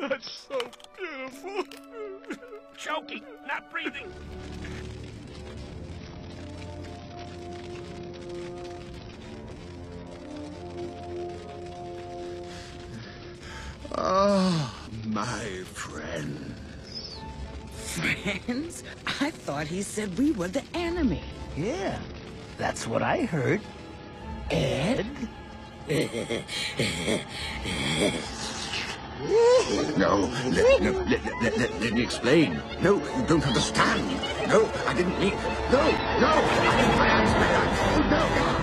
That's so beautiful. Choking, not breathing. Ah, my friends. Friends? I thought he said we were the enemy. Yeah, that's what I heard. Ed? No, let, no, let, let, let, let me explain. No, you don't understand. No, I didn't mean... No, no, I didn't hands better. No,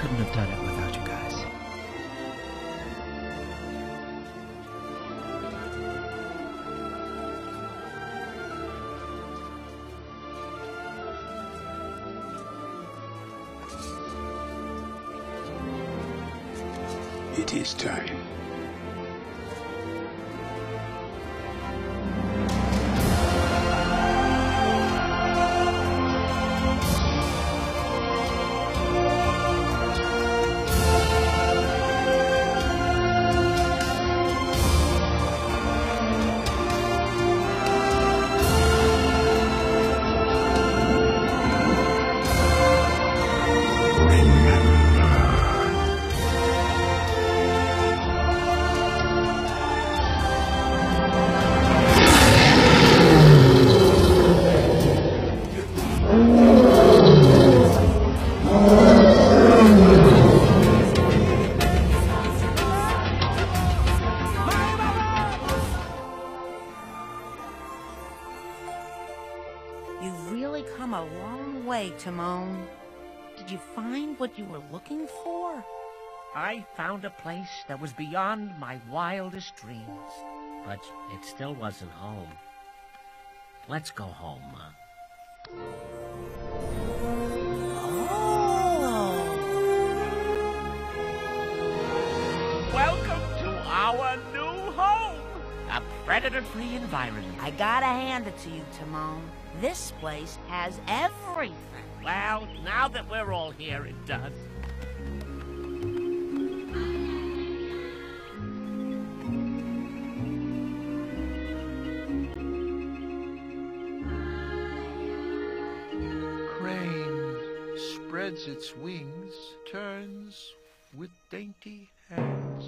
couldn't have done it without you guys. It is time. A long way, Timon. Did you find what you were looking for? I found a place that was beyond my wildest dreams. But it still wasn't home. Let's go home, Ma. A predator-free environment. I gotta hand it to you, Timon. This place has everything. Well, now that we're all here, it does. Crane spreads its wings, turns with dainty hand.